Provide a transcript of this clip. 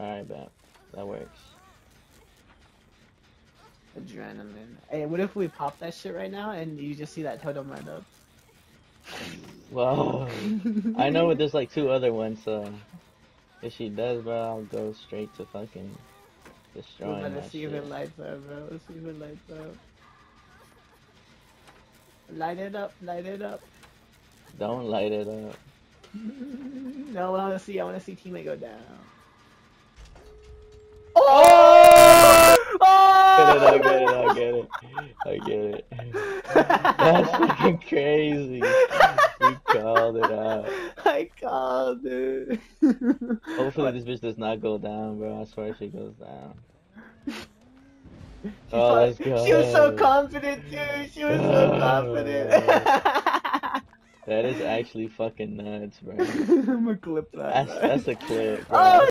Alright, bet. That works. Adrenaline. Hey, what if we pop that shit right now and you just see that totem right up? Well, I know there's like two other ones, so if she does, bro, I'll go straight to fucking We're destroying gonna that see if it lights up, bro. Let's see if it lights up. Light it up, light it up. Don't light it up. no, I wanna see, I wanna see teammate go down. Oh! Oh! Get it, I get it, I get it. I get it. That's fucking crazy. You called it out. I called it. Hopefully this bitch does not go down, bro. I swear she goes down. She Oh, let's She was so confident too. She was so oh. confident. That is actually fucking nuts, bro. I'm gonna clip that. That's that's a clip, bro. Oh